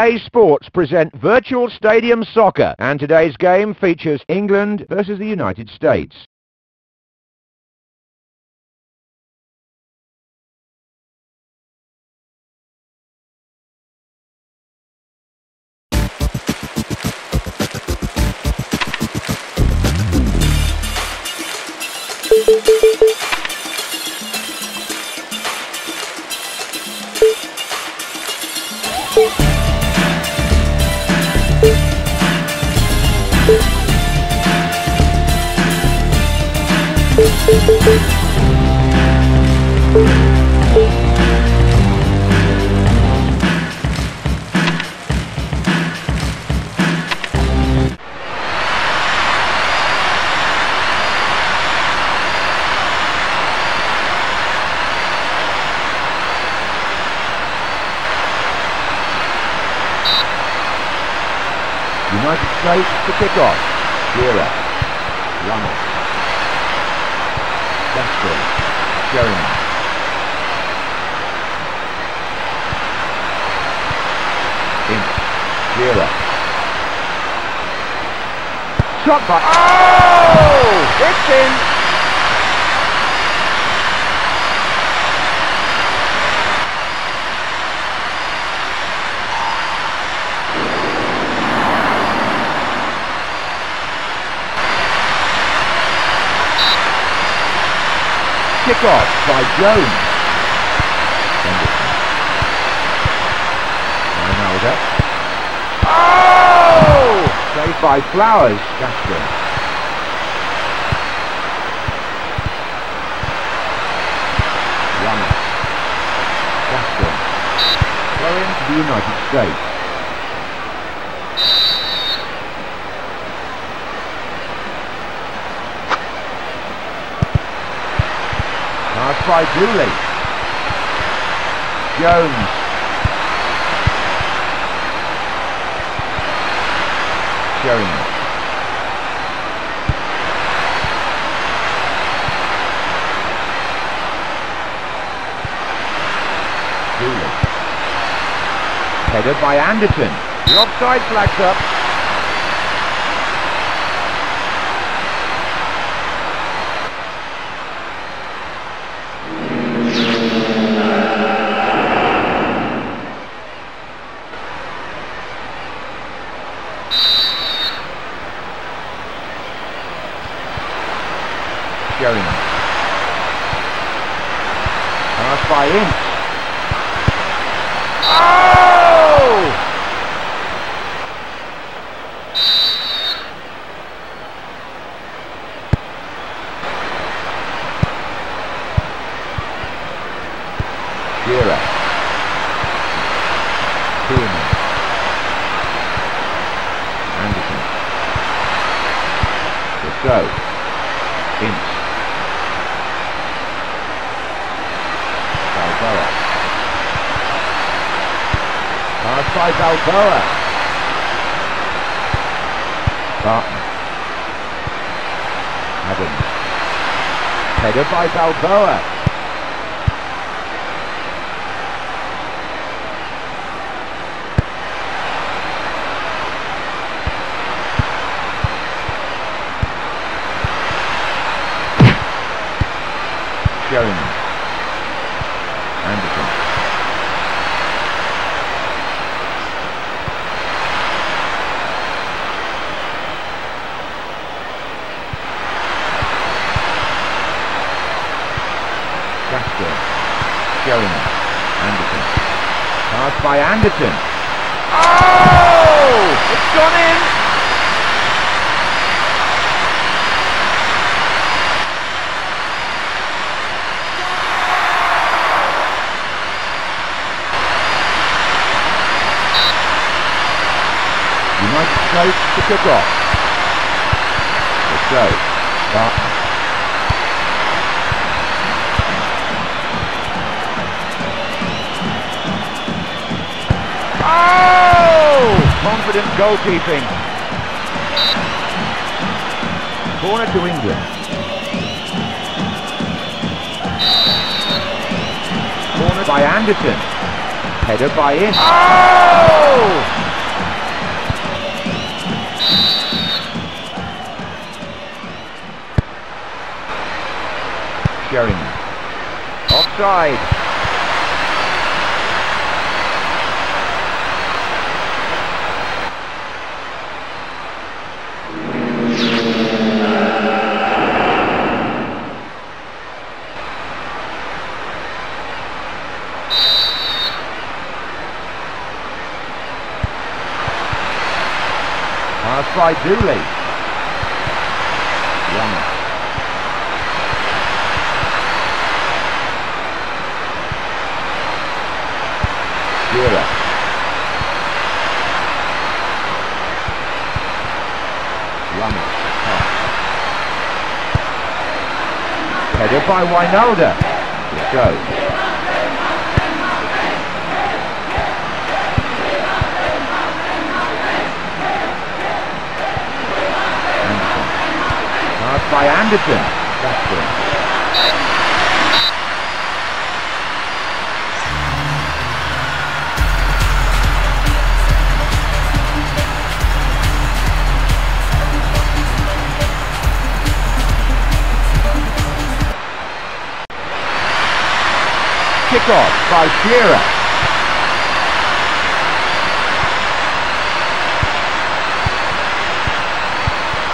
EA Sports present Virtual Stadium Soccer and today's game features England versus the United States. United States to kick off. Shearer. Runnels. Castro. Sheringham. In. Shearer. Shot by... Oh! It's in! Kick-off by Jones. Henderson. Shearer. Oh! Saved by Flowers. Runner. Gascoigne. Throw in to the United States. Pass by Dooley. Jones. Sheringham. Dooley. Headed by Anderton. The offside flag's up. Sheringham. Pass by Ince. Oh! Shearer. Kooiman. Anderton. Rousseau. Ince. Balboa. Pass by Balboa. Barton. Adams. Header by Balboa. Sheringham. Anderton. Gascoigne. Sheringham. Anderton. Pass by Anderton. Oh! It's gone in! States to kick off. Let's go. Barton. Oh! Confident goalkeeping. Corner to England. Corner by Anderton. Header by Ince. Oh! Sheringham. Offside. Pass by Dooley. Runner. Shearer. Runner. Pass. By Wynalda. Let's go. Anderton. Pass by Anderton. Gascoigne. Kickoff by Shearer.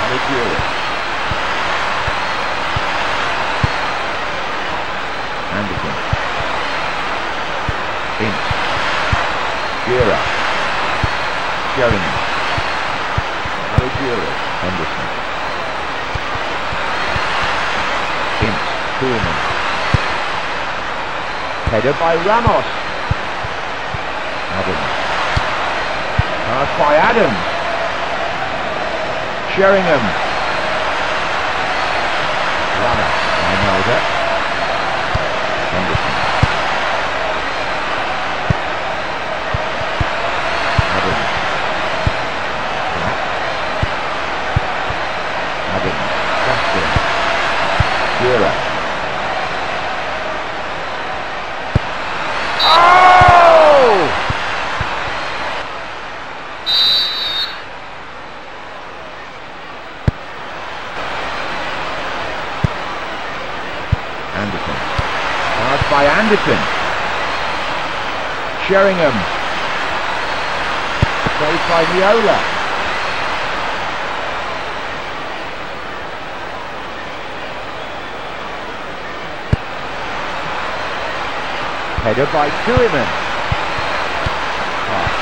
Caligiuri. Anderton. Ince. Shearer. Sheringham. Caligiuri. Henderson. Ince. Kooiman. Header by Ramos. Adams. Pass uh, by Adams. Sheringham. Ramos. Wynalda. Henderson. Adams. Adams. Justin. Shearer. Oh! Anderton. Pass by Anderton. Sheringham. Saved by Meola. Header by Suleiman. Pass. Ah.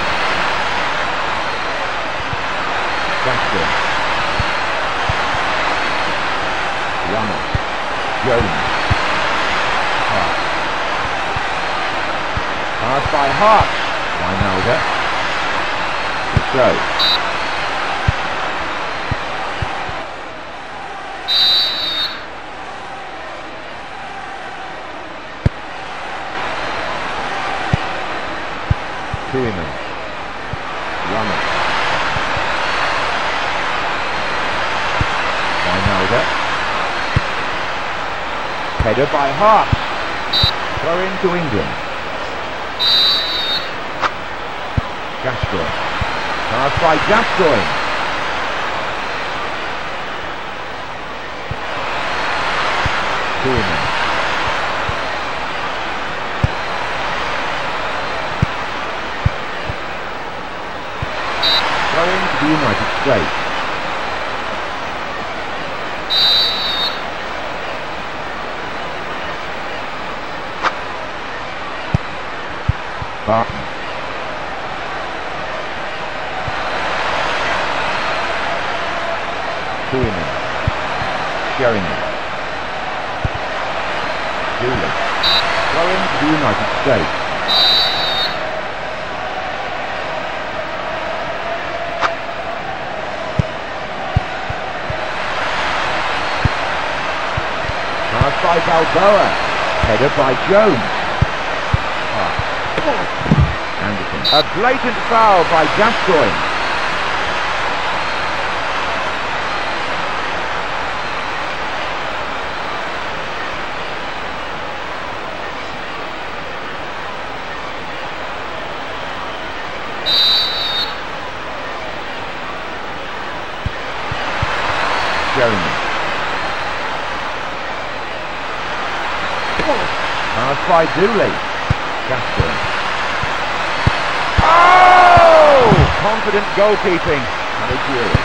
Jackson. Ramos. Jones. Pass by Hart. Wynalda. So. Kooiman. Ramos. Wynalda. Header by Hart. Throw into England. Gascoigne. Pass by Gascoigne. Throw in to the United States. Barton. Kooiman. Sheringham. Dooley. Throwing to the United States. Pass by Balboa. Header by Jones. Ah. Pass. Anderton. A blatant foul by Gascoigne. by Dooley. Gaston. Oh! Confident goalkeeping. Nigerian.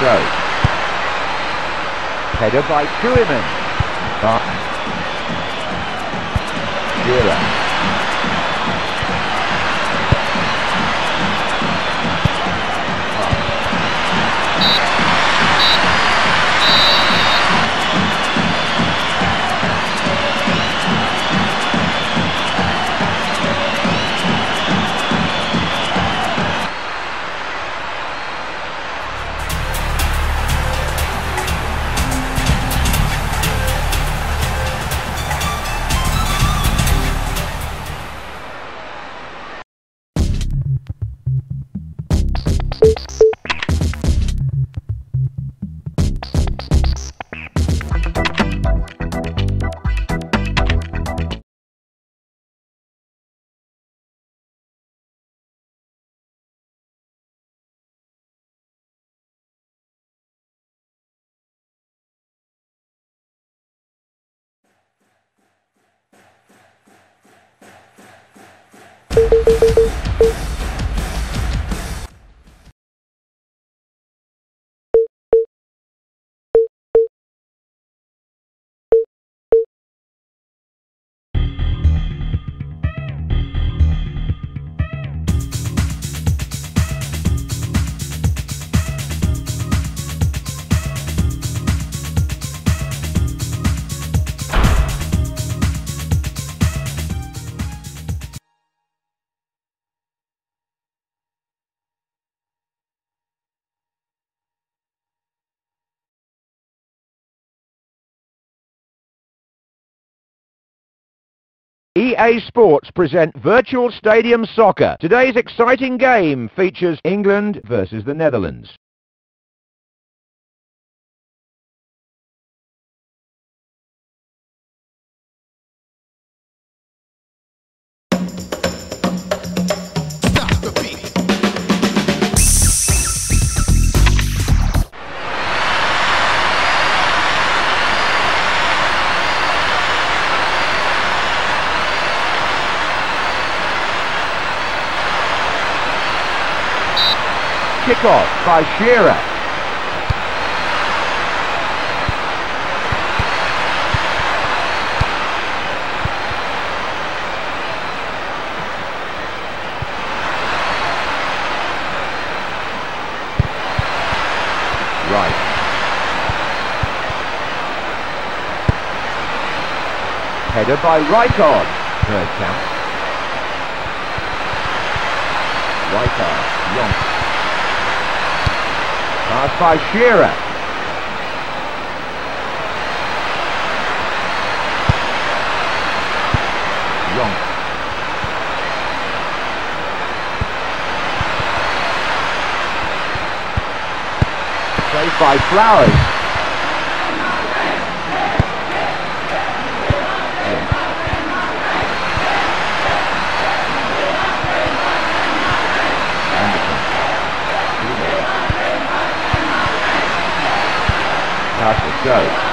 So. Header by Kooiman. Martin. Shearer. EA Sports present Virtual Stadium Soccer. Today's exciting game features England versus the Netherlands. Kickoff by Shearer. Right. Header by Rijkaard. Third count. Rijkaard. Young. Pass by Shearer. Young. Saved by Flowers. Pass to Joe.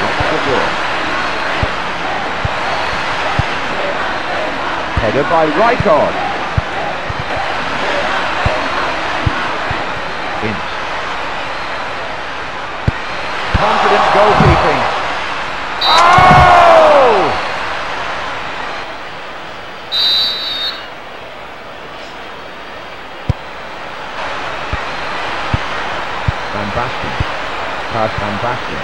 Van the ball. Header by Rijkaard. Ince. Confident goalkeeping. Oh! Van Basten. Pass Van Basten.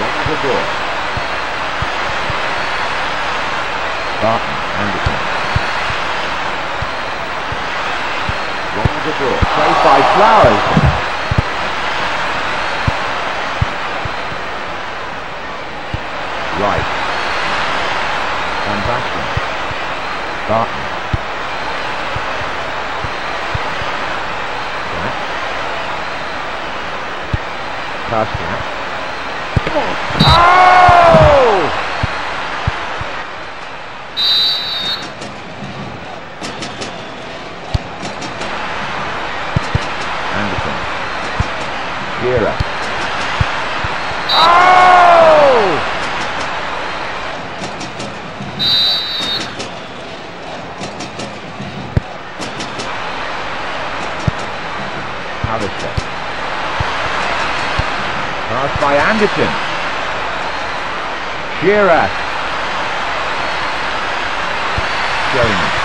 Lots the ball. Barton. Anderton. Wrong the ball. Saved by Flowers. Right. Van Basten. Barton. Jack. Pass Jack. Oh! Anderton. Shearer. Oh! Pass by Anderton. Shearer. Jones.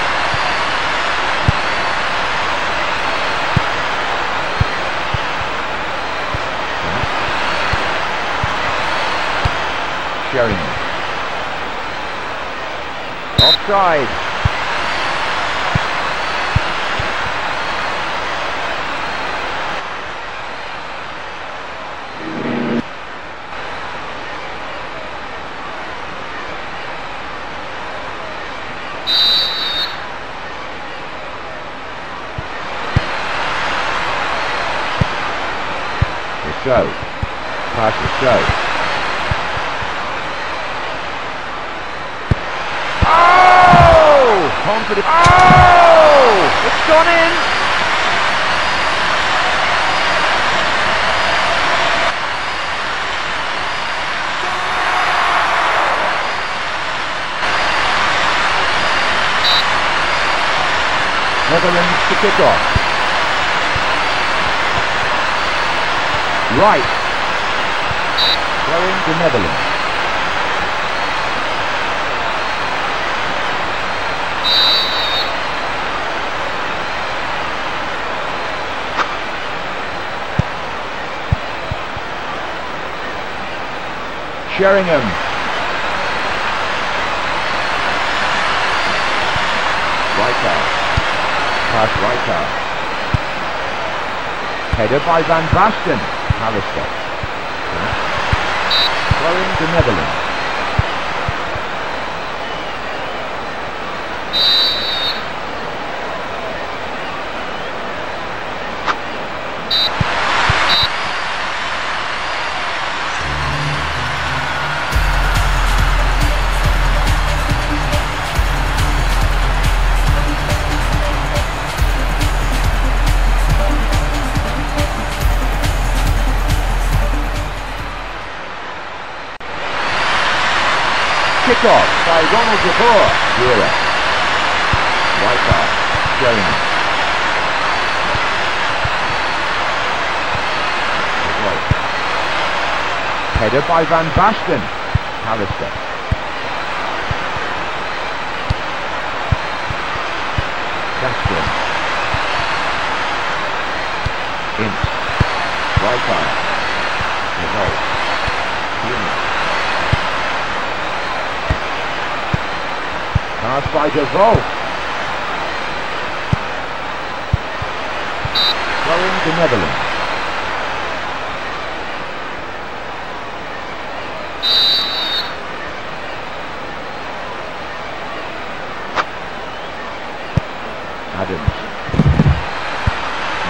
Offside. The show. Pass the show. Oh! Confident. Oh! It's gone in. Netherlands to kick off. Right. Going to Netherlands. Sheringham. Rijkaard. Pass Rijkaard. Header by Van Basten. Alistair. Throwing to Netherlands. Kickoff by Ronald. Shearer. Right back. Jones. Header by Van Basten. Pallister. Gaston. Ince. Right back. De Wolf. Human. Pass by Wolf. Throwing to Netherlands. Adams.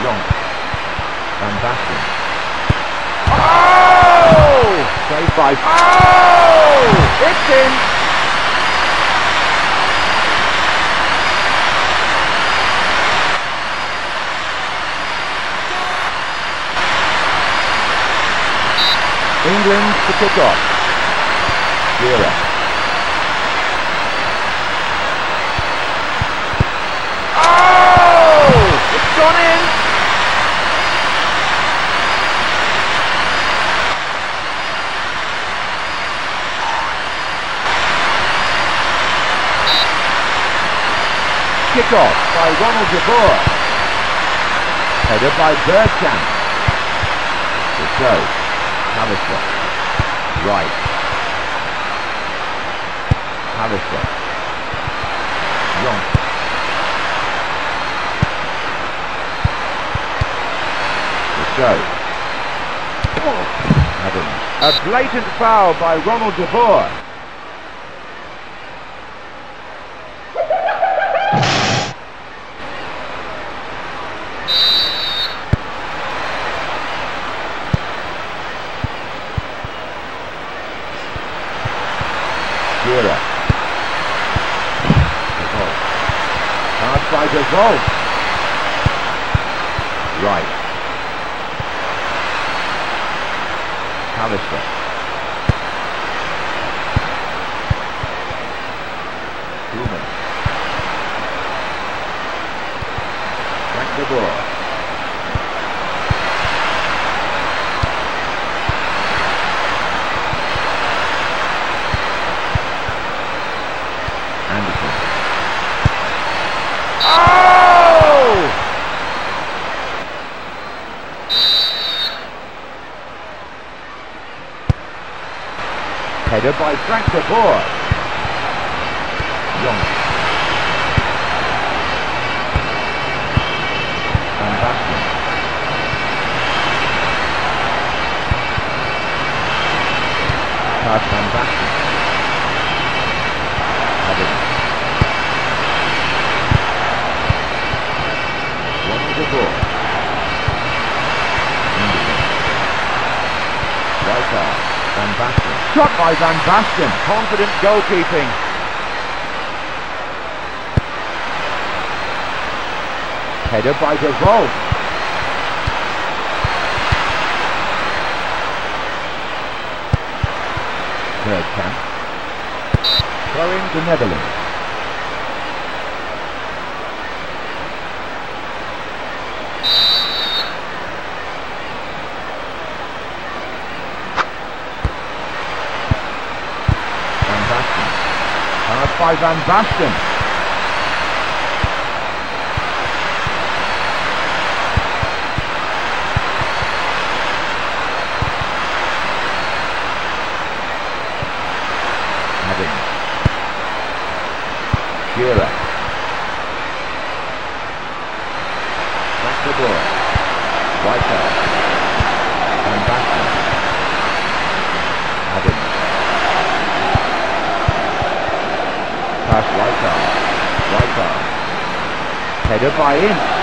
Long. Van Basten. Oh! Saved by... Oh! It's in! Kick off. Shearer. Oh! It's gone in! Kick off by Ronald de Boer. Header by Bergkamp. To show. Pallister. Right. Pallister. Young. So. Adams. A blatant foul by Ronald de Boer. Shearer. Gasol. Gasol. Right. Pallister. Human. Frank de Boer. Anderton. Oh! Header by Frank de Boer. Young. Van Basten. Pass Van Basten. Adams. One to the ball. Anderton. Right arm. Van Basten. Shot by Van Basten. Confident goalkeeping. Header by De Wolf. Bergkamp. Throwing to Netherlands. Van Basten. Pass by Van Basten. Adams. Shearer. Header by Ince.